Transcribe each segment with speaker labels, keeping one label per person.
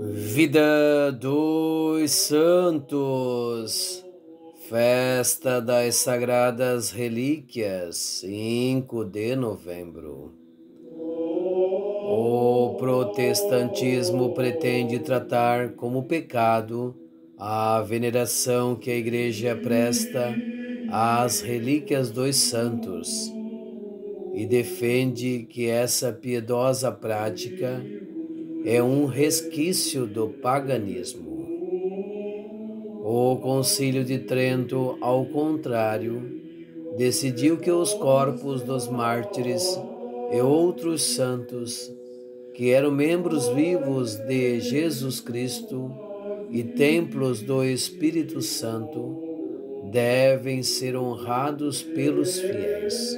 Speaker 1: Vida dos Santos, Festa das Sagradas Relíquias, 5 de novembro. O protestantismo pretende tratar como pecado a veneração que a Igreja presta às relíquias dos santos e defende que essa piedosa prática é um resquício do paganismo. O Concílio de Trento, ao contrário, decidiu que os corpos dos mártires e outros santos, que eram membros vivos de Jesus Cristo e templos do Espírito Santo, devem ser honrados pelos fiéis.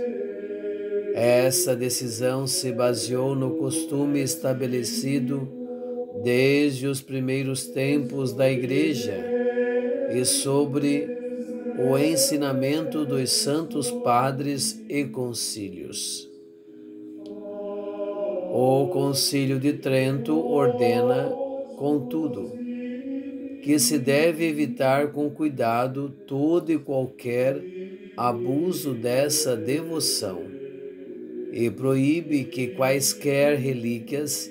Speaker 1: Essa decisão se baseou no costume estabelecido desde os primeiros tempos da Igreja e sobre o ensinamento dos santos padres e concílios. O Concílio de Trento ordena, contudo, que se deve evitar com cuidado todo e qualquer abuso dessa devoção e proíbe que quaisquer relíquias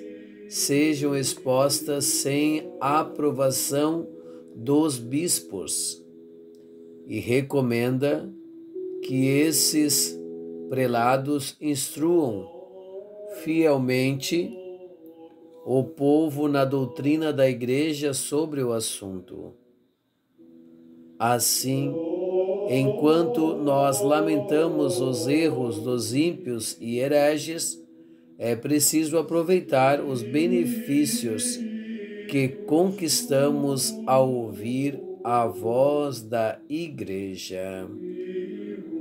Speaker 1: sejam expostas sem aprovação dos bispos e recomenda que esses prelados instruam fielmente o povo na doutrina da Igreja sobre o assunto. Assim, Enquanto nós lamentamos os erros dos ímpios e hereges, é preciso aproveitar os benefícios que conquistamos ao ouvir a voz da Igreja.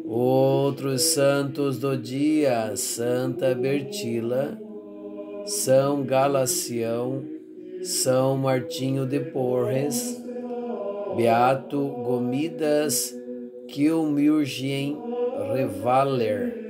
Speaker 1: Outros santos do dia, Santa Bertila, São Galacião, São Martinho de Porres, Beato Gomidas Kilmurgien Revaler,